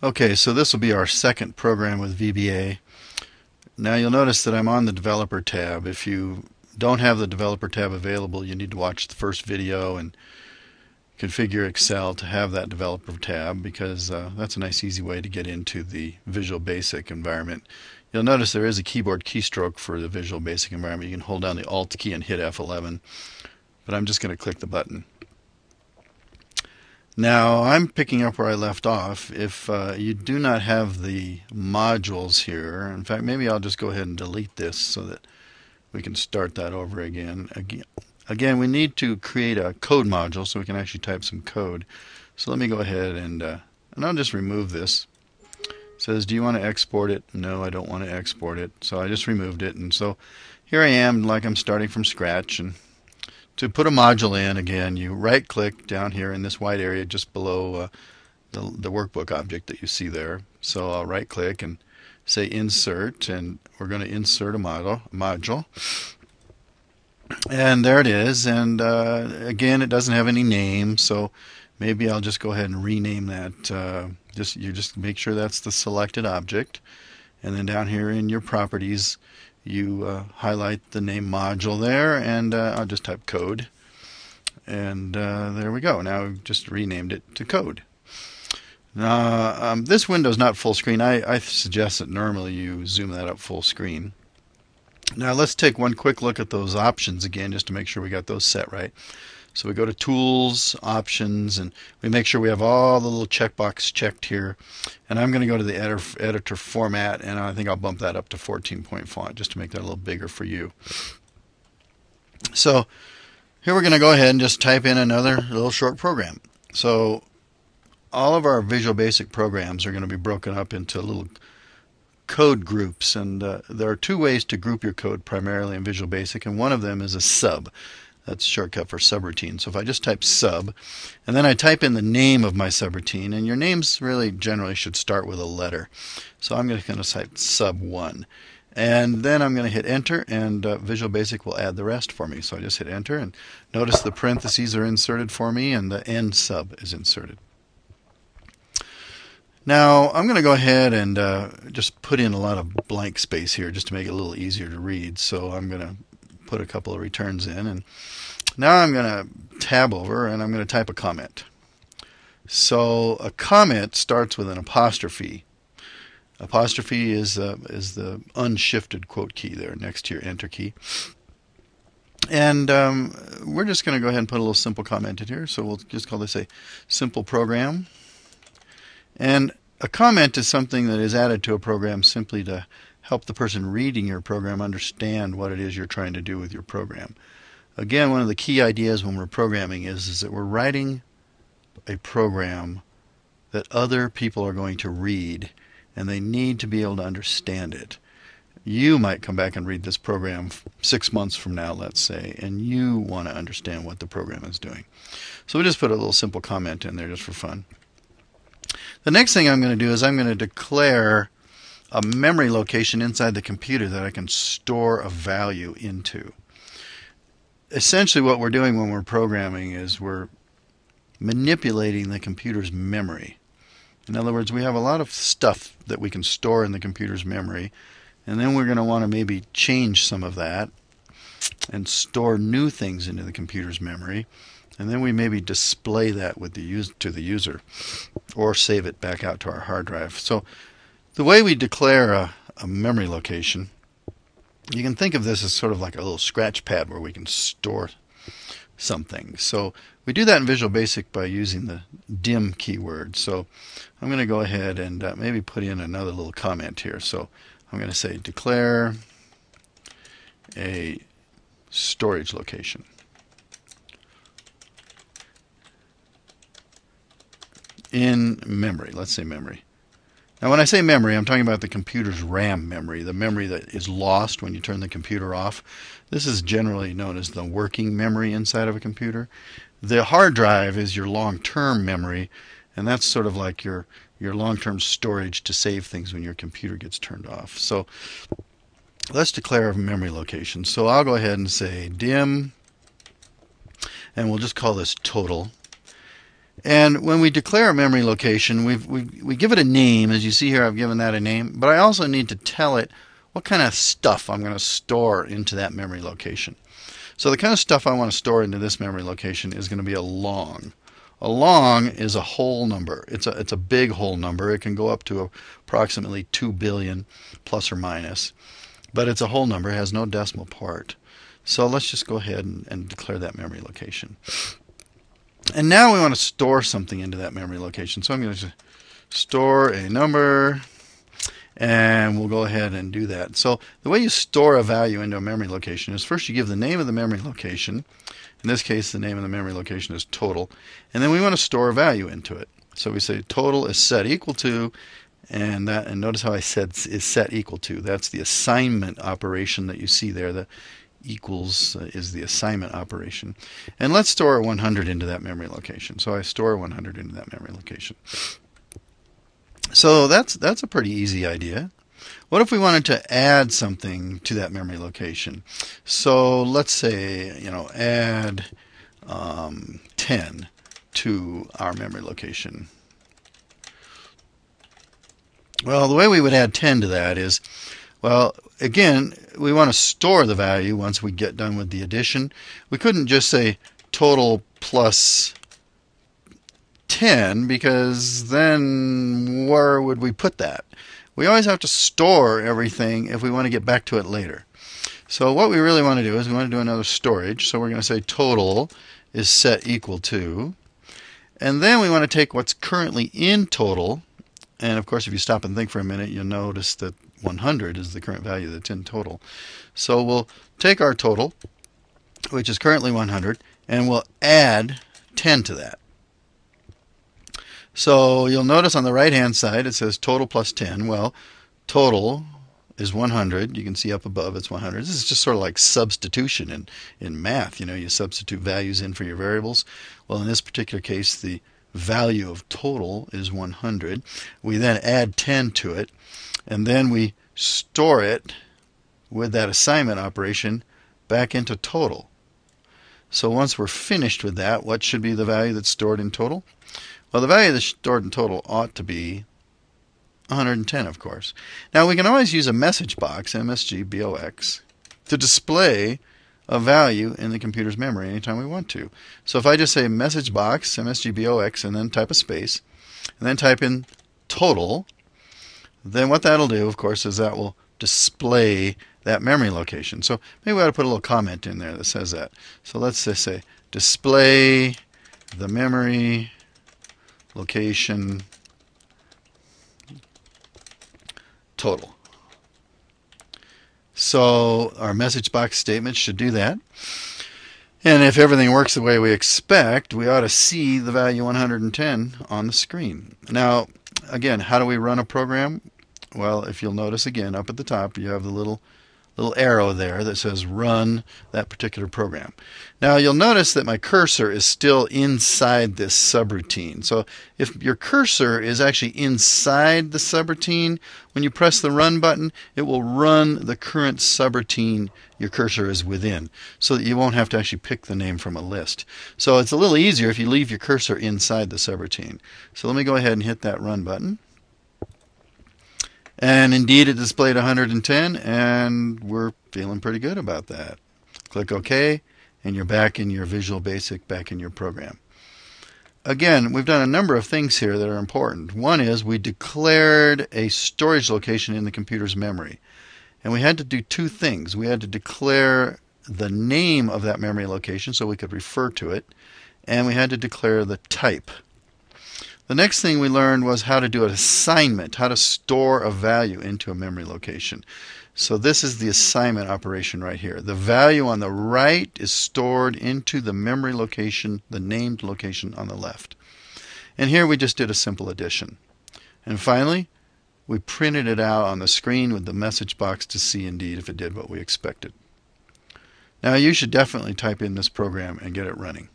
Okay, so this will be our second program with VBA. Now you'll notice that I'm on the Developer tab. If you don't have the Developer tab available, you need to watch the first video and configure Excel to have that Developer tab because uh, that's a nice easy way to get into the Visual Basic environment. You'll notice there is a keyboard keystroke for the Visual Basic environment. You can hold down the Alt key and hit F11, but I'm just going to click the button. Now I'm picking up where I left off. If uh, you do not have the modules here, in fact maybe I'll just go ahead and delete this so that we can start that over again. Again, we need to create a code module so we can actually type some code. So let me go ahead and, uh, and I'll just remove this. It says do you want to export it? No I don't want to export it. So I just removed it and so here I am like I'm starting from scratch and to put a module in, again, you right click down here in this white area just below uh, the, the workbook object that you see there. So I'll right click and say insert and we're going to insert a model, module. And there it is. And uh, again, it doesn't have any name, so maybe I'll just go ahead and rename that. Uh, just You just make sure that's the selected object. And then down here in your properties, you uh, highlight the name module there and uh, I'll just type code. And uh, there we go. Now I've just renamed it to code. Now um, this window is not full screen. I, I suggest that normally you zoom that up full screen. Now let's take one quick look at those options again just to make sure we got those set right so we go to Tools, Options, and we make sure we have all the little checkbox checked here. And I'm going to go to the editor, editor format, and I think I'll bump that up to 14 point font just to make that a little bigger for you. So here we're going to go ahead and just type in another little short program. So all of our Visual Basic programs are going to be broken up into little code groups and uh, there are two ways to group your code primarily in Visual Basic and one of them is a sub. That's a shortcut for subroutine. So if I just type sub, and then I type in the name of my subroutine, and your names really generally should start with a letter. So I'm going to type sub1. And then I'm going to hit enter, and uh, Visual Basic will add the rest for me. So I just hit enter, and notice the parentheses are inserted for me, and the end sub is inserted. Now I'm going to go ahead and uh, just put in a lot of blank space here just to make it a little easier to read. So I'm going to put a couple of returns in. And now I'm going to tab over and I'm going to type a comment. So a comment starts with an apostrophe. Apostrophe is uh, is the unshifted quote key there next to your enter key. And um, we're just going to go ahead and put a little simple comment in here. So we'll just call this a simple program. And a comment is something that is added to a program simply to help the person reading your program understand what it is you're trying to do with your program. Again, one of the key ideas when we're programming is, is that we're writing a program that other people are going to read and they need to be able to understand it. You might come back and read this program six months from now, let's say, and you want to understand what the program is doing. So we just put a little simple comment in there just for fun. The next thing I'm going to do is I'm going to declare a memory location inside the computer that I can store a value into. Essentially, what we're doing when we're programming is we're manipulating the computer's memory. In other words, we have a lot of stuff that we can store in the computer's memory, and then we're going to want to maybe change some of that and store new things into the computer's memory, and then we maybe display that with the to the user or save it back out to our hard drive. So the way we declare a, a memory location, you can think of this as sort of like a little scratch pad where we can store something. So we do that in Visual Basic by using the dim keyword. So I'm going to go ahead and uh, maybe put in another little comment here. So I'm going to say declare a storage location. In memory, let's say memory. Now, when I say memory, I'm talking about the computer's RAM memory, the memory that is lost when you turn the computer off. This is generally known as the working memory inside of a computer. The hard drive is your long-term memory, and that's sort of like your your long-term storage to save things when your computer gets turned off. So let's declare a memory location. So I'll go ahead and say dim, and we'll just call this total. And when we declare a memory location, we we give it a name. As you see here, I've given that a name. But I also need to tell it what kind of stuff I'm going to store into that memory location. So the kind of stuff I want to store into this memory location is going to be a long. A long is a whole number. It's a it's a big whole number. It can go up to approximately 2 billion plus or minus. But it's a whole number, it has no decimal part. So let's just go ahead and, and declare that memory location. And now we want to store something into that memory location. So I'm going to store a number and we'll go ahead and do that. So the way you store a value into a memory location is first you give the name of the memory location. In this case, the name of the memory location is total. And then we want to store a value into it. So we say total is set equal to, and that and notice how I said is set equal to. That's the assignment operation that you see there. The equals uh, is the assignment operation. And let's store 100 into that memory location. So I store 100 into that memory location. So that's that's a pretty easy idea. What if we wanted to add something to that memory location? So let's say, you know, add um, 10 to our memory location. Well, the way we would add 10 to that is, well, again, we want to store the value once we get done with the addition. We couldn't just say total plus 10 because then where would we put that? We always have to store everything if we want to get back to it later. So what we really want to do is we want to do another storage. So we're going to say total is set equal to. And then we want to take what's currently in total. And of course, if you stop and think for a minute, you'll notice that 100 is the current value of the 10 total. So we'll take our total, which is currently 100, and we'll add 10 to that. So you'll notice on the right hand side it says total plus 10. Well, total is 100. You can see up above it's 100. This is just sort of like substitution in, in math. You know, you substitute values in for your variables. Well, in this particular case, the value of total is 100. We then add 10 to it, and then we store it with that assignment operation back into total. So once we're finished with that, what should be the value that's stored in total? Well, the value that's stored in total ought to be 110, of course. Now, we can always use a message box, MSG BOX, to display a value in the computer's memory anytime we want to. So if I just say message box, MSG BOX, and then type a space, and then type in total, then what that'll do, of course, is that will display that memory location. So maybe we ought to put a little comment in there that says that. So let's just say display the memory location total. So our message box statement should do that. And if everything works the way we expect, we ought to see the value 110 on the screen. Now, again, how do we run a program? Well, if you'll notice again, up at the top, you have the little little arrow there that says run that particular program. Now you'll notice that my cursor is still inside this subroutine. So if your cursor is actually inside the subroutine, when you press the run button, it will run the current subroutine your cursor is within so that you won't have to actually pick the name from a list. So it's a little easier if you leave your cursor inside the subroutine. So let me go ahead and hit that run button. And indeed, it displayed 110, and we're feeling pretty good about that. Click OK, and you're back in your Visual Basic, back in your program. Again, we've done a number of things here that are important. One is we declared a storage location in the computer's memory. And we had to do two things. We had to declare the name of that memory location so we could refer to it, and we had to declare the type. The next thing we learned was how to do an assignment, how to store a value into a memory location. So this is the assignment operation right here. The value on the right is stored into the memory location, the named location on the left. And here we just did a simple addition. And finally, we printed it out on the screen with the message box to see indeed if it did what we expected. Now you should definitely type in this program and get it running.